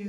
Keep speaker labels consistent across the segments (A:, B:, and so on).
A: Make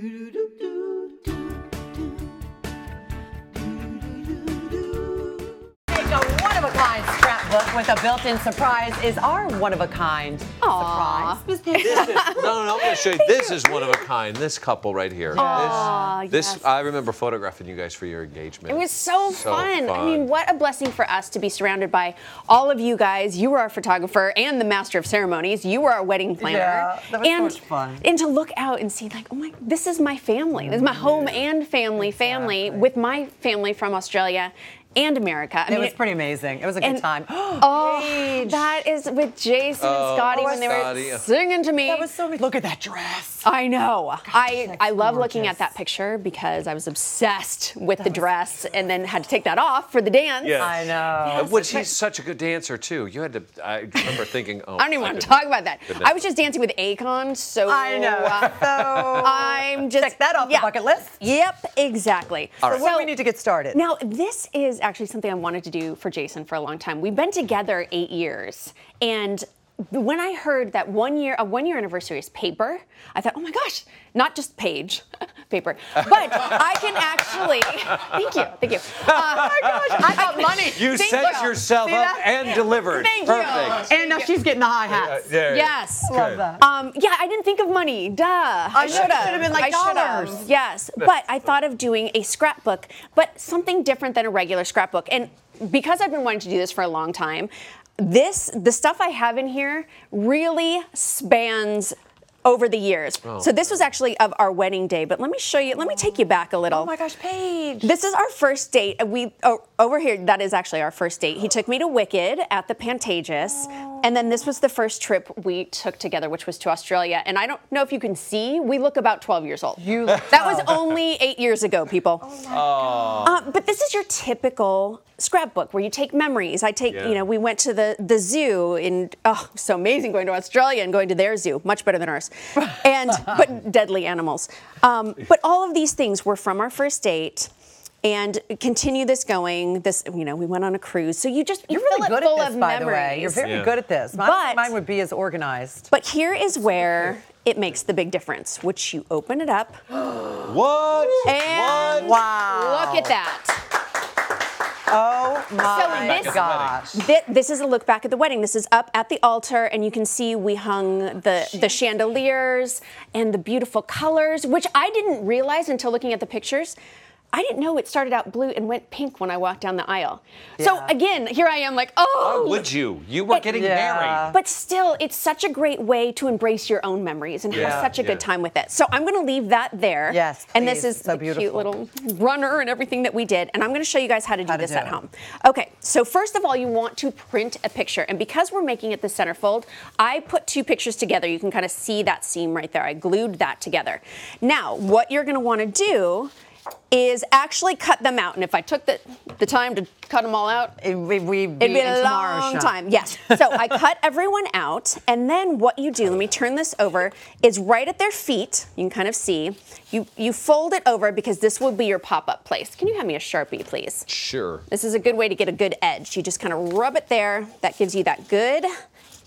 A: a one-of-a-kind scrapbook with a built-in surprise is our one-of-a-kind surprise.
B: This is, no, no, I'm going to show you. This is one of a kind. This couple right here.
C: Aw,
B: this, this
C: yes.
B: I remember photographing you guys for your engagement.
C: It was so, fun. I mean, what a blessing for us to be surrounded by all of you guys. You were our photographer and the master of ceremonies. You were our wedding planner.
A: Yeah, that was so
C: and,
A: much fun.
C: And to look out and see, like, oh my, this is my family. This is my home and family, family with my family from Australia and America. I
A: It
C: mean,
A: was pretty amazing. It was a good time.
C: Oh,
A: Paige.
C: that is with Jason and
B: Oh,
C: Scotty
A: oh,
C: when they
B: Scotty.
C: were singing to me.
A: That was so amazing. Look at that dress.
C: I know. I, I love looking at that picture because I was obsessed with the dress and then had to take that off for the dance.
B: Yeah.
A: I know.
B: Uh, Which he's such a good dancer too. You had to. I remember thinking, oh.
C: I don't even want to talk about that.
B: Goodness.
C: I was just dancing with Akon, so
A: I know.
C: uh,
A: So
C: I'm just
A: check that off
C: yeah.
A: the bucket list.
C: Yep, exactly.
A: So when we need to get started.
C: Now, this is actually something I wanted to do for Jason for a long time. We've been together eight years, and when I heard that one year, a one year anniversary is paper, I thought, oh my gosh, not just page, paper, but I can actually. Thank you, thank you. Uh,
A: oh my gosh, I got money.
B: You
C: Thank
B: set
C: you.
B: yourself
A: See
B: up
A: that?
B: and delivered.
C: Thank you.
A: And now she's getting the high hats.
B: There.
C: Yes.
A: Love that.
C: Um, yeah, I didn't think of money. Duh. I
A: know,
C: should
A: it should've been like
C: I should've.
A: dollars.
C: Yes, but I thought of doing a scrapbook, but something different than a regular scrapbook. And because I've been wanting to do this for a long time, this the stuff I have in here really spans over the years. Oh, so this was actually of our wedding day, but let me show you, let me take you back a little.
A: Oh my gosh, Paige.
C: This is our first date. We oh, over here. That is actually our first date. He took me to Wicked at the Pantages, and then this was the first trip we took together, which was to Australia. And I don't know if you can see. We look about 12 years old.
A: You look
C: that was only eight years ago, people.
A: Oh
C: Uh, but this is your typical scrapbook where you take memories. I take,
B: Yeah.
C: you know, we went to the the zoo, and oh, so amazing going to Australia and going to their zoo, much better than ours, and but deadly animals. Um, but all of these things were from our first date. And continue this going. This, you know, we went on a cruise. So you just you
A: You're really good
C: full
A: at this,
C: of
A: by the way. You're very
B: Yeah.
A: good at this. Mine,
C: But-
A: mine would be as organized.
C: But here is where it makes the big difference, which you open it up
B: What?
C: and
B: What?
A: Wow.
C: look at that.
A: Oh my
C: this-
A: gosh.
C: Thi- This is a look back at the wedding. This is up at the altar, and you can see we hung the, the chandeliers and the beautiful colors, which I didn't realize until looking at the pictures. I didn't know it started out blue and went pink when I walked down the aisle. So again, here I am like, oh.
B: Would you? You were getting
A: Yeah.
B: married.
C: But still, it's such a great way to embrace your own memories and have such a good time with it. So I'm going to leave that there.
A: Yes,
C: And this is
A: So
C: the cute little runner and everything that we did. And I'm going to show you guys how to do
A: How to
C: this
A: do
C: at
A: it.
C: home. Okay, so first of all, you want to print a picture. And because we're making it the centerfold, I put two pictures together. You can kind of see that seam right there. I glued that together. Now, what you're going to want to do is actually cut them out. And if I took the, the time to cut them all out,
A: It, we, we
C: It'd be a long
A: shop.
C: time. Yes. So I cut everyone out, and then what you do, let me turn this over, is right at their feet, you can kind of see, you, you fold it over because this will be your pop-up place. Can you have me a Sharpie, please?
B: Sure.
C: This is a good way to get a good edge. You just kind of rub it there. That gives you that good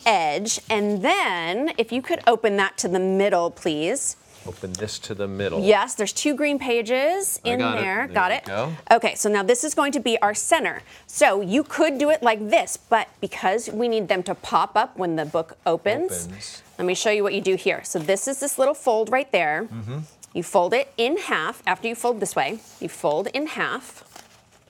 C: edge. And then if you could open that to the middle, please.
B: Open this to the middle.
C: Yes, there's two green pages
B: I
C: in
B: got it.
C: there.
B: There
C: got
B: we
C: it.
B: go.
C: Okay, so now this is going to be our center. So you could do it like this, but because we need them to pop up when the book opens,
B: Opens.
C: let me show you what you do here. So this is this little fold right there.
B: Mm-hmm.
C: You fold it in half. After you fold this way, you fold in half,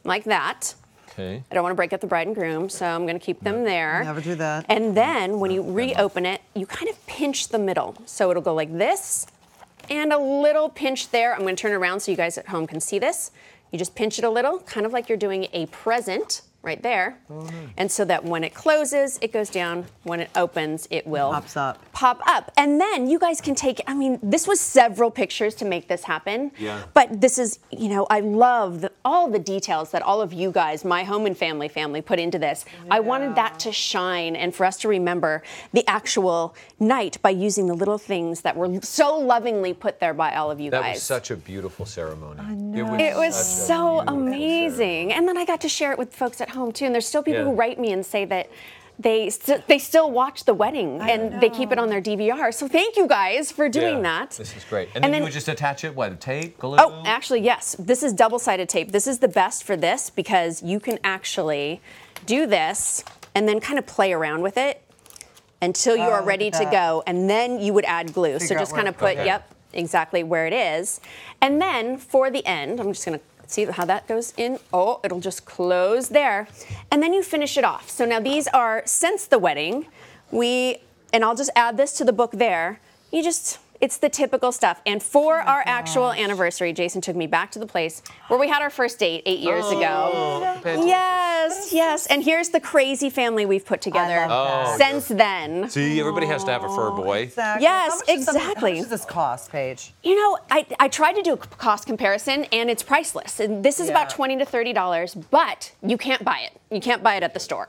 C: like that.
B: Okay.
C: I don't want to break up the bride and groom, so I'm going to keep them there.
A: Never do that.
C: And then when you reopen it, you kind of pinch the middle. So it'll go like this and a little pinch there. I'm going to turn around so you guys at home can see this. You just pinch it a little, kind of like you're doing a present right there. Oh, and so that when it closes, it goes down. When it opens, it will
A: Pops up.
C: Pop up. And then you guys can take, I mean, this was several pictures to make this happen.
B: Yeah.
C: But this is, you know, I love the, all the details that all of you guys, my home and family family, put into this. I wanted that to shine and for us to remember the actual night by using the little things that were so lovingly put there by all of you
B: That
C: guys.
B: was such a beautiful ceremony. I
A: know.
C: It was
B: such a
C: so
B: beautiful
C: amazing. And then I got to share it with folks at home too. And there's still people
B: Yeah.
C: who write me and say that they st- they still watch the wedding and they keep it on their DVR. So thank you guys for doing
B: Yeah,
C: that.
B: This is great. And,
C: And
B: then,
C: then-
B: you would just attach it, what, tape, glue?
C: Oh, actually, yes. This is double-sided tape. This is the best for this because you can actually do this and then kind of play around with it until you
A: Oh,
C: are ready to go, and then you would add glue. so
A: Figure out
C: just kind of put,
A: put it.
C: yep, exactly where it is. And then for the end, I'm just gonna see how that goes in. Oh, it'll just close there. And then you finish it off. So now these are since the wedding, we, and I'll just add this to the book there. You just, it's the typical stuff. And for
A: Oh
C: our actual anniversary, Jason took me back to the place where we had our first date eight years ago. Oh.
B: Fantastic.
C: Yes, yes. And here's the crazy family we've put together
A: love
B: that.
C: since oh. then.
B: See, everybody has to have a fur boy.
A: Exactly.
C: Yes,
A: How much does
C: exactly.
A: how much does this cost, Paige?
C: You know, I, I tried to do a cost comparison and it's priceless. And this is about
A: Yeah.
C: 20 to $30, but you can't buy it. You can't buy it at the store.